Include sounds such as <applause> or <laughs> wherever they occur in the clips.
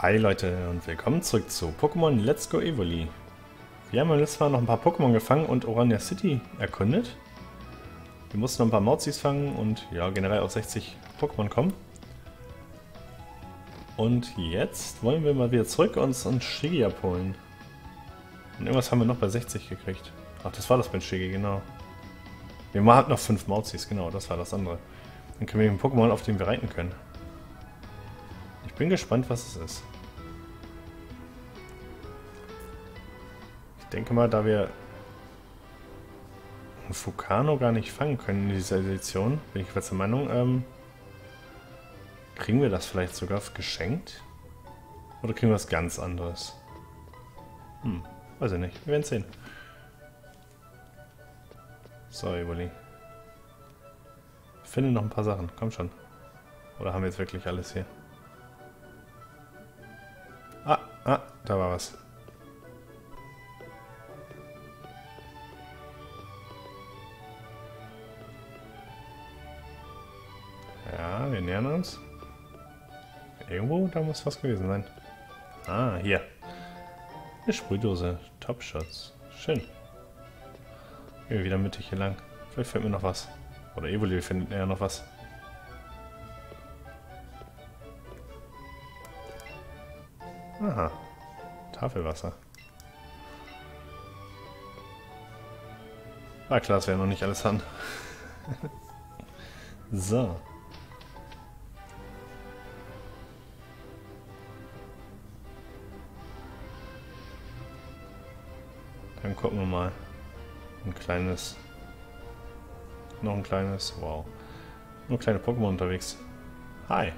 Hi Leute und willkommen zurück zu Pokémon Let's Go Evoli. Wir haben letztes Mal noch ein paar Pokémon gefangen und Orania City erkundet. Wir mussten noch ein paar Mauzis fangen und ja, generell auf 60 Pokémon kommen. Und jetzt wollen wir mal wieder zurück uns und Shigi abholen. Und irgendwas haben wir noch bei 60 gekriegt. Ach, das war das bei Shigi, genau. Wir hatten noch 5 Mauzis, genau, das war das andere. Dann können wir einen Pokémon, auf den wir reiten können. Bin gespannt, was es ist. Ich denke mal, da wir einen Fukano gar nicht fangen können in dieser Edition, bin ich jetzt der Meinung, ähm, kriegen wir das vielleicht sogar geschenkt? Oder kriegen wir was ganz anderes? Hm, weiß ich nicht. Wir werden sehen. So, Evoli. Finde noch ein paar Sachen. Komm schon. Oder haben wir jetzt wirklich alles hier? Ah, da war was. Ja, wir nähern uns. Irgendwo, da muss was gewesen sein. Ah, hier. Eine Sprühdose. Top Shots. Schön. Gehen wir wieder mittig hier lang. Vielleicht fällt mir noch was. Oder Evoli findet ja noch was. Aha. Tafelwasser. Ah klar, das wäre noch nicht alles an. <laughs> so. Dann gucken wir mal. Ein kleines. Noch ein kleines. Wow. Nur kleine Pokémon unterwegs. Hi.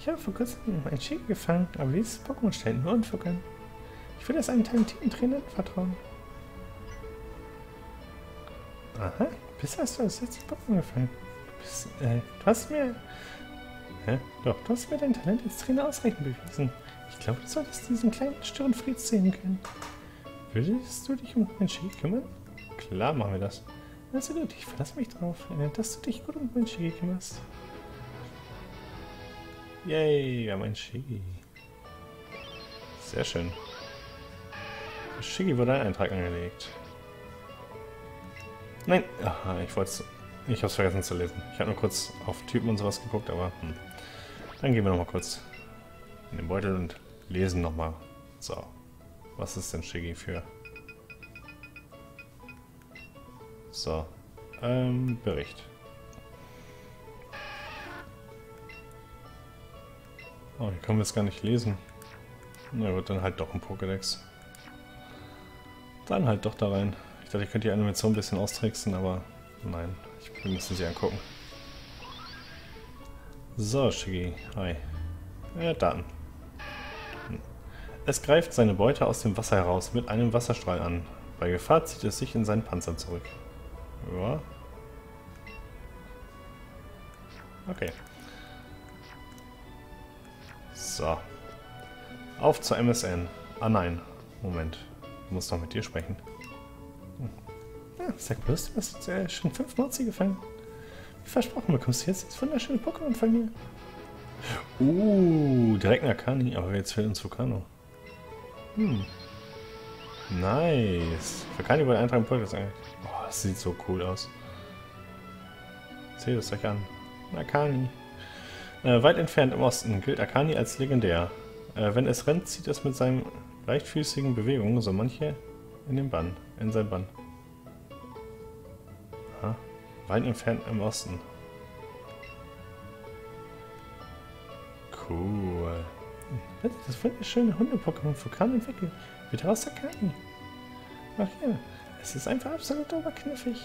Ich habe vor kurzem ein Schick gefangen, aber dieses Pokémon stellt nur unvergangen. Ich will es einem talentierten Trainer vertrauen. Aha, bisher hast du das letzte Pokémon gefangen. Du, bist, äh, du hast mir... Hä? Doch, du hast mir dein Talent als Trainer ausreichend bewiesen. Ich glaube, du solltest diesen kleinen Stirnfried sehen können. Würdest du dich um mein Shigi kümmern? Klar machen wir das. Also gut, ich verlasse mich darauf, äh, dass du dich gut um mein Shigi kümmerst. Yay, wir haben ein Shigi. Sehr schön. Für Shigi wurde ein Eintrag angelegt. Nein, Aha, ich wollte Ich habe es vergessen zu lesen. Ich habe nur kurz auf Typen und sowas geguckt, aber hm. dann gehen wir nochmal kurz in den Beutel und lesen nochmal. So, was ist denn Shiggy für? So. Ähm, Bericht. Oh, hier können wir es gar nicht lesen. Na gut, dann halt doch ein Pokédex. Dann halt doch da rein. Ich dachte, ich könnte die Animation ein bisschen austricksen, aber nein. Ich, wir müssen sie angucken. So, Shiggy. Hi. Ja, Daten. Es greift seine Beute aus dem Wasser heraus mit einem Wasserstrahl an. Bei Gefahr zieht es sich in seinen Panzer zurück. Ja. Okay. So. Auf zur MSN. Ah nein. Moment. Ich muss noch mit dir sprechen. Ja, sag bloß, du hast äh, schon fünf Nazi gefangen. Wie versprochen bekommst du jetzt das wunderschöne Pokémon von mir. Uh, direkt Nakani, aber jetzt fehlt uns Vulcano. Hm. Nice. Für keine über Eintrag im Podcast eigentlich. Boah, das sieht so cool aus. Seht es euch an. Akani. Äh, weit entfernt im Osten gilt Akani als legendär. Äh, wenn es rennt, zieht es mit seinen leichtfüßigen Bewegungen so manche in den Bann, in sein Bann. Aha. Weit entfernt im Osten. Cool. Das wunderschöne Hunde-Pokémon von Khan entwickelt. Wird aus der Kani. Ach ja, es ist einfach absolut oberkniffig.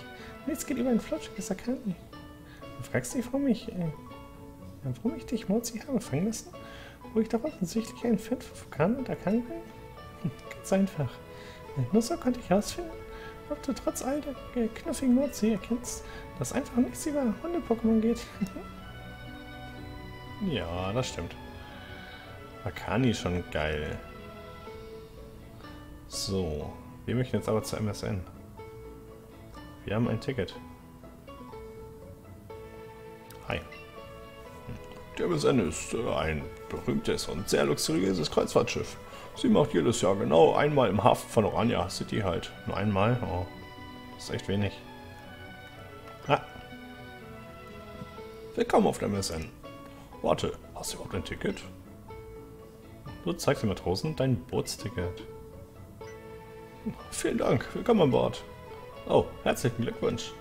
Nichts geht über ein flatschiges Akani. Du fragst dich, warum ich, äh, warum ich dich Mozi habe fangen lassen, wo ich doch offensichtlich ein Fan von Vulkan und Akani bin? Hm, ganz einfach. Nur so konnte ich herausfinden, ob du trotz all der knuffigen Mozi erkennst, dass einfach nichts über Hunde-Pokémon geht. <laughs> ja, das stimmt. Akani schon geil. So, wir möchten jetzt aber zur MSN. Wir haben ein Ticket. Hi. Der MSN ist äh, ein berühmtes und sehr luxuriöses Kreuzfahrtschiff. Sie macht jedes Jahr genau einmal im Hafen von Orania City halt. Nur einmal? Oh, das ist echt wenig. Ah. Willkommen auf der MSN. Warte, hast du überhaupt ein Ticket? Du zeigst den Matrosen dein Bootsticket. Vielen Dank, willkommen an Bord. Oh, herzlichen Glückwunsch.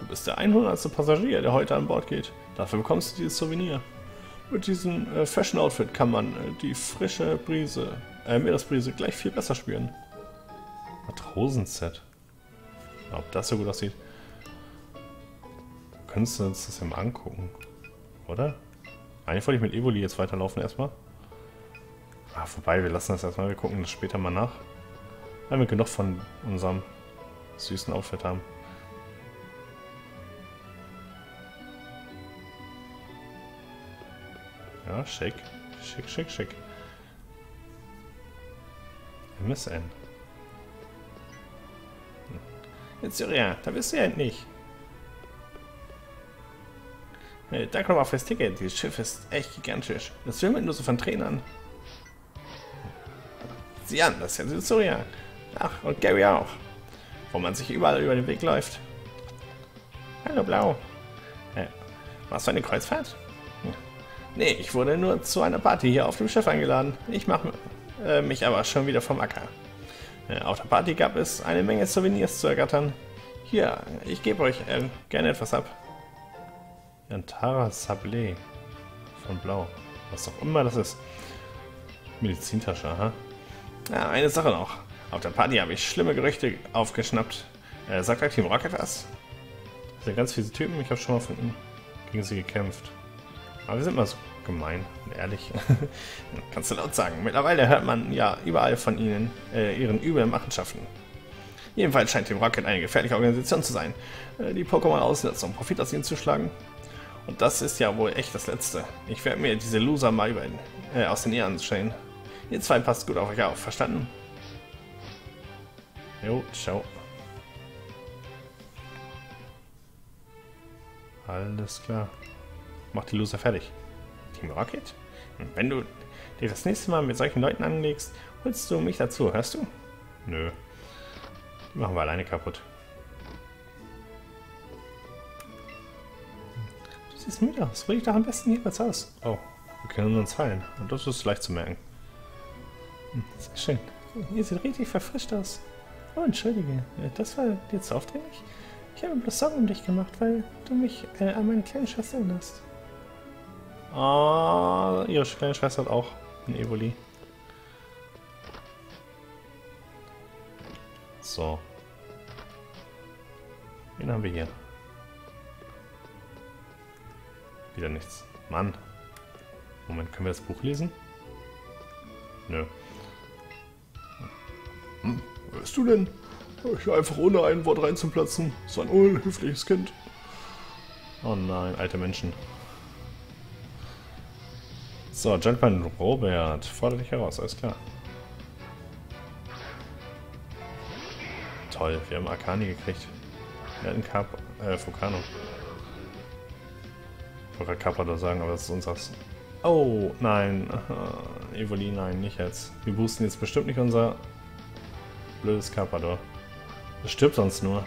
Du bist der 100. Passagier, der heute an Bord geht. Dafür bekommst du dieses Souvenir. Mit diesem äh, Fashion-Outfit kann man äh, die frische Brise, äh, Meeresbrise gleich viel besser spüren. Matrosenset. Ob das so gut aussieht. Könntest du uns das ja mal angucken. Oder? Eigentlich wollte ich mit Evoli jetzt weiterlaufen erstmal. Ah, vorbei, wir lassen das erstmal. Wir gucken das später mal nach. Wenn wir genug von unserem süßen Outfit haben. Ja, schick. Schick, schick, schick. MSN. Jetzt, ja, da bist du ja nicht. Hey, danke nochmal fürs Ticket. Dieses Schiff ist echt gigantisch. Das wimmelt nur so von Trainern. Sieh an, das ist ja Südsuria. Ach, und Gary auch. Wo man sich überall über den Weg läuft. Hallo, Blau. Äh, warst du eine Kreuzfahrt? Nee, ich wurde nur zu einer Party hier auf dem Schiff eingeladen. Ich mache äh, mich aber schon wieder vom Acker. Äh, auf der Party gab es eine Menge Souvenirs zu ergattern. Hier, ich gebe euch äh, gerne etwas ab. Yantara Sablé von Blau. Was auch immer das ist. Medizintasche, aha. Ja, eine Sache noch. Auf der Party habe ich schlimme Gerüchte aufgeschnappt. Äh, sagt euch Team Rocket was? Das sind ganz fiese Typen. Ich habe schon mal von gegen sie gekämpft. Aber wir sind mal so gemein und ehrlich. <laughs> Kannst du laut sagen. Mittlerweile hört man ja überall von ihnen, äh, ihren üblen Machenschaften. Jedenfalls scheint Team Rocket eine gefährliche Organisation zu sein, äh, die Pokémon ausnutzt, um Profit aus ihnen zu schlagen. Und das ist ja wohl echt das Letzte. Ich werde mir diese Loser mal über, äh, aus den Ehren stellen. Ihr zwei passt gut auf euch auf, verstanden? Jo, ciao. Alles klar. Mach die Loser fertig. Team Rocket? Wenn du dir das nächste Mal mit solchen Leuten anlegst, holst du mich dazu, hörst du? Nö. Die machen wir alleine kaputt. Du siehst müde aus. Ruhig doch am besten jeweils aus. Oh, wir können uns heilen. Und das ist leicht zu merken. Hm, sehr schön. Ihr seht richtig verfrischt aus. Oh, entschuldige. Das war dir zu aufdringlich? Ich habe bloß Sorgen um dich gemacht, weil du mich äh, an meine kleine Schwester erinnerst. Ah, ihre kleine Schwester hat auch ein Evoli. So. Wen haben wir hier? Wieder nichts. Mann. Moment, können wir das Buch lesen? Nö. Hm, wer bist du denn? Ich einfach ohne ein Wort reinzuplatzen. So ein unhöfliches Kind. Oh nein, alte Menschen. So, Gentleman Robert, fordere dich heraus, alles klar. Toll, wir haben Arcani gekriegt. Wir hatten Cap äh, Focano. Ich wollte Carpador sagen, aber das ist unseres. Oh, nein. Uh, Evoli, nein, nicht jetzt. Wir boosten jetzt bestimmt nicht unser blödes Carpador. Das stirbt sonst nur.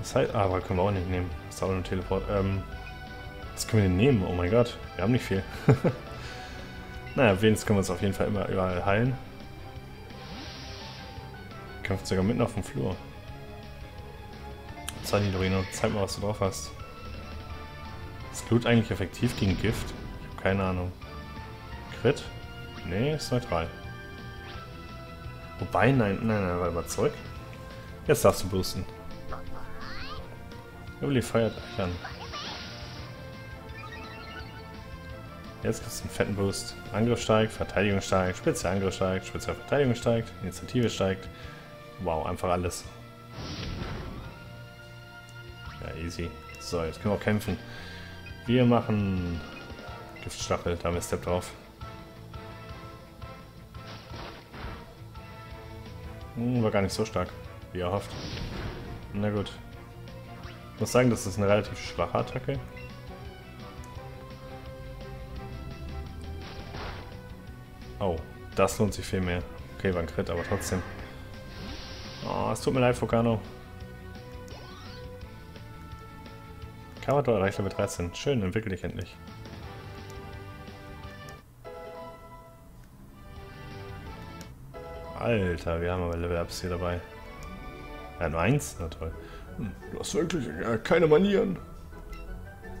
Das heißt, ah, aber können wir auch nicht nehmen. Das ist aber nur Teleport. Ähm, was können wir denn nehmen? Oh mein Gott, wir haben nicht viel. <laughs> naja, wenigstens können wir uns auf jeden Fall immer überall heilen. Kämpft sogar mitten auf dem Flur. Zanidorino, zeig mal, was du drauf hast. Ist Glut eigentlich effektiv gegen Gift? Ich habe keine Ahnung. Crit? Nee, ist neutral. Wobei, nein, nein, nein, warte mal zurück. Jetzt darfst du boosten. Juli feiert euch an. Jetzt kriegst du einen fetten Boost. Angriff steigt, Verteidigung steigt, Spezialangriff steigt, Spezialverteidigung steigt, Initiative steigt. Wow, einfach alles. Ja, easy. So, jetzt können wir auch kämpfen. Wir machen Giftstachel, da haben wir Step drauf. Hm, war gar nicht so stark, wie erhofft. Na gut. Ich muss sagen, das ist eine relativ schwache Attacke. Oh, das lohnt sich viel mehr. Okay, war ein Crit, aber trotzdem. Oh, es tut mir leid, Focano. Kawato erreicht Level 13. Schön, entwickel dich endlich. Alter, wir haben aber Level-Ups hier dabei. Ja, nur eins? Na toll. Hm, du hast wirklich äh, keine Manieren.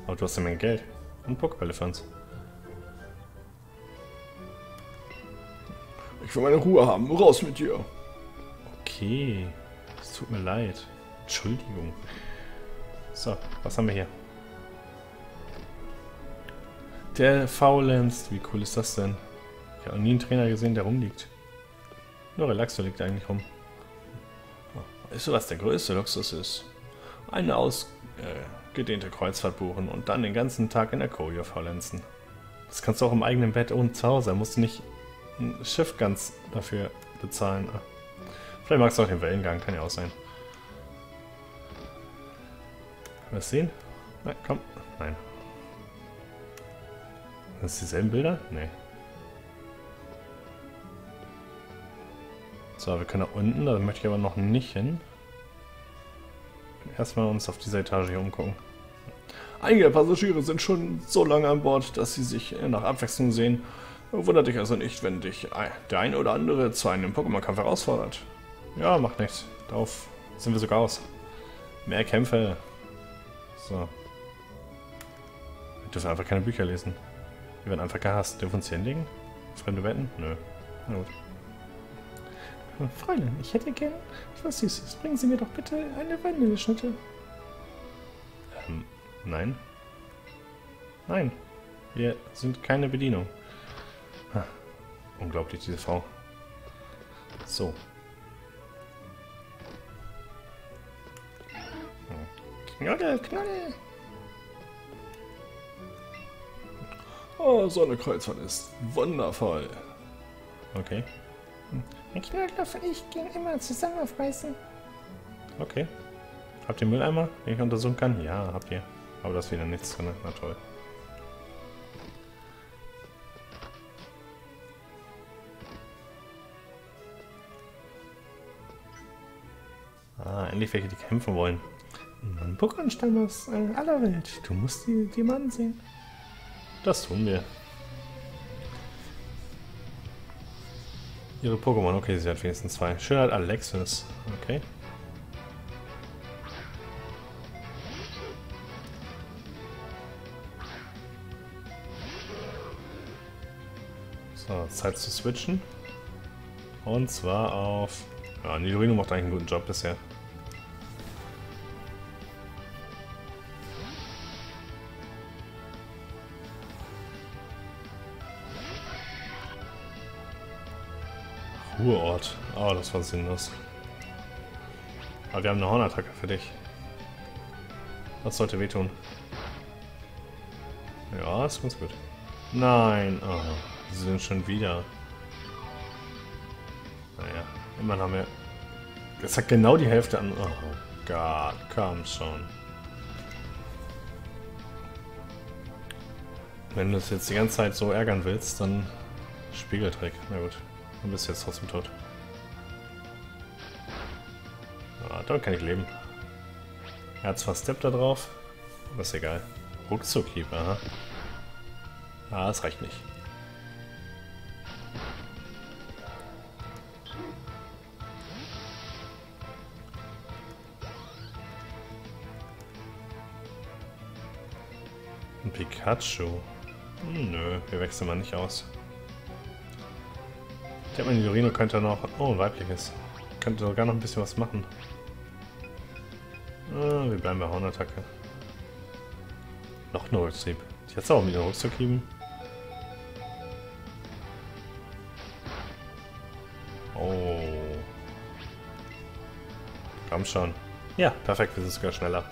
Aber du hast ja mein Geld. Und Pokébälle für uns. Ich will meine Ruhe haben. Raus mit dir. Okay. Es tut mir leid. Entschuldigung. So, was haben wir hier? Der faulenzt. Wie cool ist das denn? Ich habe noch nie einen Trainer gesehen, der rumliegt. Nur Relaxo liegt eigentlich rum. Weißt du, was der größte Luxus ist? Eine ausgedehnte äh, Kreuzfahrt buchen und dann den ganzen Tag in der Koje faulenzen. Das kannst du auch im eigenen Bett und zu Hause. Da musst du nicht Schiff ganz dafür bezahlen. Vielleicht magst du auch den Wellengang, kann ja auch sein. Können wir es sehen? Nein, komm. Nein. Das sind dieselben Bilder? Nee. So, wir können nach unten, da möchte ich aber noch nicht hin. Erstmal uns auf dieser Etage hier umgucken. Einige Passagiere sind schon so lange an Bord, dass sie sich nach Abwechslung sehen. Wundert dich also nicht, wenn dich der ein oder andere zu einem Pokémon-Kampf herausfordert. Ja, macht nichts. Darauf sind wir sogar aus. Mehr Kämpfe. So. Wir dürfen einfach keine Bücher lesen. Wir werden einfach gehasst. Dürfen wir uns hier hinlegen? Fremde Wetten? Nö. Na gut. Fräulein, ich hätte gern etwas Süßes. Bringen Sie mir doch bitte eine Vanilleschnitte. Ähm, nein. Nein. Wir sind keine Bedienung. Unglaublich, diese Frau. So. Knolle, Knolle! Oh, so eine Kreuzfahrt ist wundervoll. Okay. Ein Knollkopf und ich gehen immer zusammen auf Reisen. Okay. Habt ihr Mülleimer, den ich untersuchen kann? Ja, habt ihr. Aber da ist wieder nichts drin. Na toll. Endlich welche, die kämpfen wollen. Ein Pokémon-Stamm aus äh, aller Welt. Du musst die, mal ansehen. Das tun wir. Ihre Pokémon, okay, sie hat wenigstens zwei. Schönheit Alexis, okay. So, Zeit zu switchen. Und zwar auf... Ja, Nidorino macht eigentlich einen guten Job bisher. Ruheort. Oh, das war sinnlos. Aber wir haben eine Hornattacke für dich. Das sollte wehtun. Ja, ist ganz gut. Nein. Oh, sie sind schon wieder. Naja, immerhin haben wir... Das hat genau die Hälfte an... Oh Gott, komm schon. Wenn du es jetzt die ganze Zeit so ärgern willst, dann Spiegeltrick. Na gut. Du bist jetzt trotzdem tot. Ah, damit kann ich leben. Er hat zwar Step da drauf, aber ist egal. Ruckzuck-Hieb, aha. Ah, das reicht nicht. Ein Pikachu? Hm, nö, wir wechseln mal nicht aus. Ich habe meine Jurino könnte noch... Oh, weibliches. Könnte sogar noch ein bisschen was machen. Ah, wir bleiben bei Hornattacke. Noch ein Rücktrieb. Ich hätte auch wieder geben. Oh. Komm schon. Ja, perfekt, wir sind sogar schneller.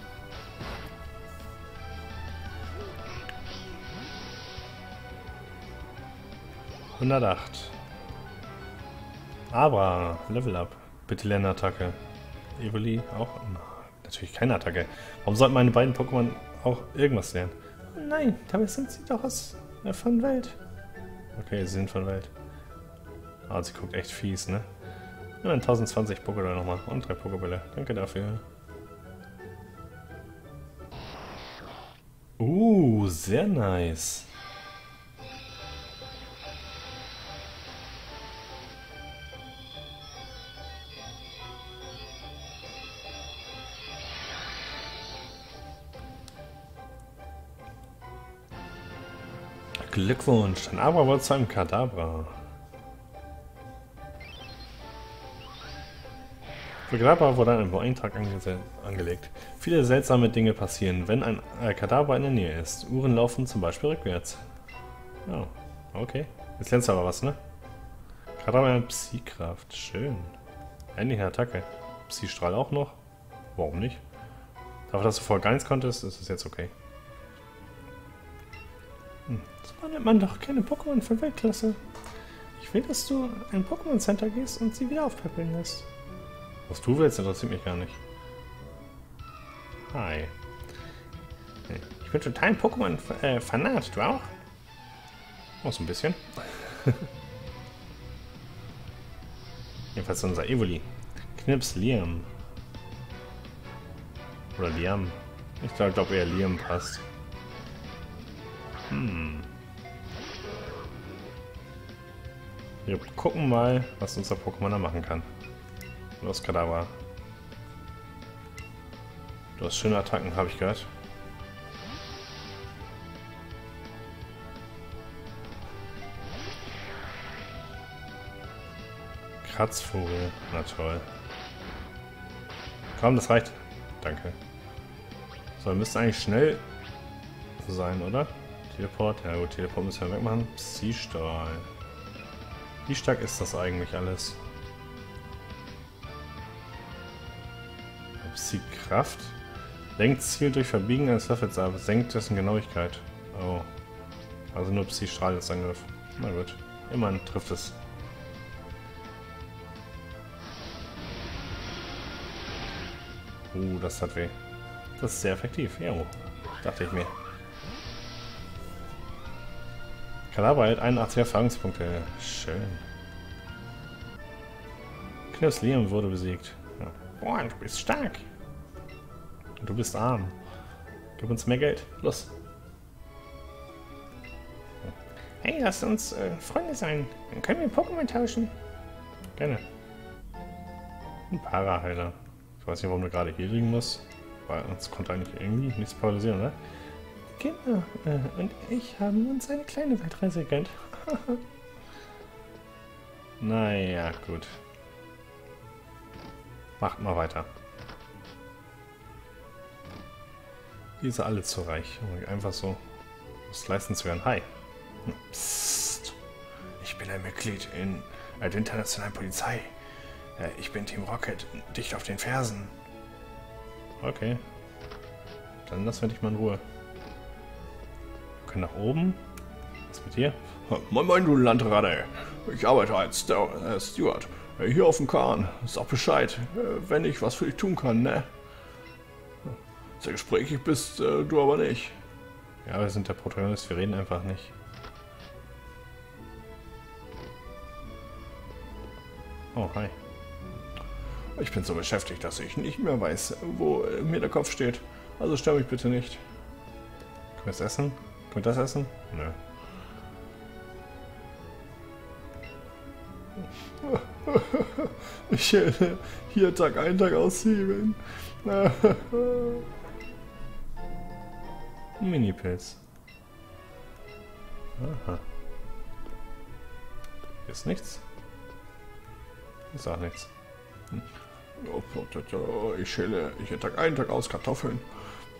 Hundertacht. Aber, Level Up. Bitte lerne Attacke. Evoli auch? Natürlich keine Attacke. Warum sollten meine beiden Pokémon auch irgendwas lernen? Nein, dabei sind sie doch aus, äh, von Welt. Okay, sie sind von Welt. Ah, sie guckt echt fies, ne? Ja, 1020 Pokébälle nochmal. Und drei Pokébälle. Danke dafür. Uh, sehr nice. Glückwunsch, dein Abra wurde zu einem Kadabra. Für Kadabra wurde ein Eintrag angelegt. Viele seltsame Dinge passieren, wenn ein äh, Kadabra in der Nähe ist. Uhren laufen zum Beispiel rückwärts. Oh, okay. Jetzt lernst du aber was, ne? Kadabra hat Psy-Kraft. Schön. Ähnliche Attacke. Psy-Strahl auch noch. Warum nicht? Dafür, dass du vorher gar nichts konntest, ist es jetzt okay. So nennt man doch keine Pokémon von Weltklasse. Ich will, dass du ein Pokémon Center gehst und sie wieder aufpäppeln lässt. Was du willst, interessiert mich gar nicht. Hi. Ich bin total Pokémon-Fanat. Äh, du auch? Oh, so ein bisschen. <laughs> Jedenfalls unser Evoli. Knips Liam. Oder Liam. Ich glaube eher Liam passt. Hm. Wir gucken mal, was unser Pokémon da machen kann. Los, Kadabra. Du hast schöne Attacken, habe ich gehört. Kratzvogel. Na toll. Komm, das reicht. Danke. So, müsste eigentlich schnell sein, oder? Teleport? Ja gut, Teleport müssen wir wegmachen. Psy-Strahl. Wie stark ist das eigentlich alles? Psy-Kraft? Lenkt Ziel durch Verbiegen eines Waffels ab, senkt dessen Genauigkeit. Oh. Also nur Psy-Strahl als Angriff. Na gut. Immerhin trifft es. Uh, das hat weh. Das ist sehr effektiv. Ja, dachte ich mir. Kalabra hält 81 Erfahrungspunkte. Schön. Knips Liam wurde besiegt. Ja. Boah, du bist stark. Du bist arm. Gib uns mehr Geld. Los. Hey, lass uns äh, Freunde sein. Dann können wir Pokémon tauschen. Gerne. Ein Paraheiler. Ich weiß nicht, warum du gerade hier liegen musst. Weil uns konnte eigentlich irgendwie nichts paralysieren, oder? Genau. Und ich haben uns eine kleine Weltreise gegönnt. <laughs> naja, gut. Macht mal weiter. Die ist alle zu reich, um einfach so was leisten zu können. Hi. Psst. Ich bin ein Mitglied in der internationalen Polizei. Äh, ich bin Team Rocket, dicht auf den Fersen. Okay. Dann lassen wir dich mal in Ruhe. Können nach oben. Was mit dir? Moin moin, du Landratte. Ich arbeite als St äh, Steward. Äh, hier auf dem Kahn. Sag Bescheid, äh, wenn ich was für dich tun kann, ne? Sehr gesprächig bist äh, du aber nicht. Ja, wir sind der Protagonist, wir reden einfach nicht. Oh, hi. Ich bin so beschäftigt, dass ich nicht mehr weiß, wo mir der Kopf steht. Also stör mich bitte nicht. Können wir es essen? Können wir das essen? Nö. <laughs> Ich hätte hier Tag ein, Tag aussieben. <laughs> Mini-Pilz. Aha. Ist nichts? Ist auch nichts. Hm. Ich schäle hier Tag ein, Tag aus Kartoffeln.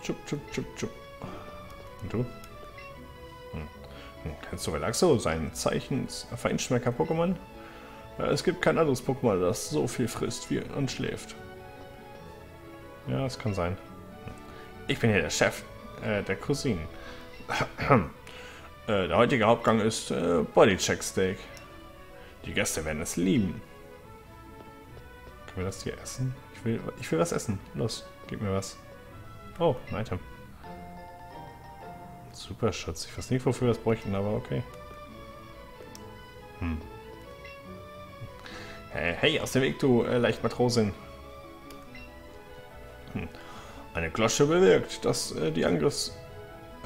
Chup, chup, chup, chup. Und du? Hm. Kennst du Relaxo, sein Zeichen Feinschmecker-Pokémon? Es gibt kein anderes Pokémon, das so viel frisst wie und schläft. Ja, das kann sein. Ich bin hier der Chef äh, der Cousine. äh, der heutige Hauptgang ist äh, Bodycheck Steak. Die Gäste werden es lieben. Können wir das hier essen? Ich will, ich will was essen. Los, gib mir was. Oh, ein Item. Super Schatz. Ich weiß nicht, wofür wir das bräuchten, aber okay. Hm. hey, aus dem Weg, du äh, Leichtmatrosin. Hm. Eine Glosche bewirkt, dass äh, die Angriffs...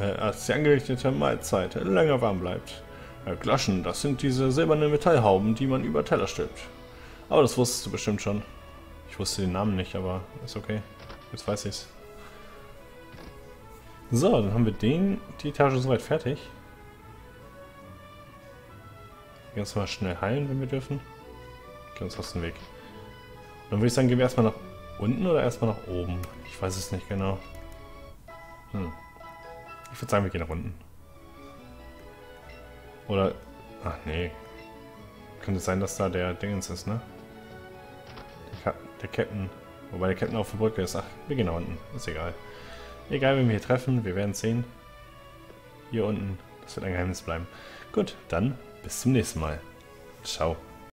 Äh, als die angerichtete Mahlzeit länger warm bleibt. Äh, Gloschen, das sind diese silbernen Metallhauben, die man über Teller stülpt. Aber das wusstest du bestimmt schon. Ich wusste den Namen nicht, aber ist okay. Jetzt weiß ich's. So, dann haben wir den, die Etage soweit fertig. Ganz mal schnell heilen, wenn wir dürfen. Ganz aus dem Weg. Dann würde ich sagen, gehen wir erstmal nach unten oder erstmal nach oben? Ich weiß es nicht genau. Hm. Ich würde sagen, wir gehen nach unten. Oder... Ach nee. Könnte sein, dass da der Dingens ist, ne? Der, der Captain. Wobei der Captain auf der Brücke ist. Ach, wir gehen nach unten. Ist egal. Egal, wenn wir hier treffen. Wir werden sehen. Hier unten. Das wird ein Geheimnis bleiben. Gut, dann bis zum nächsten Mal. Ciao.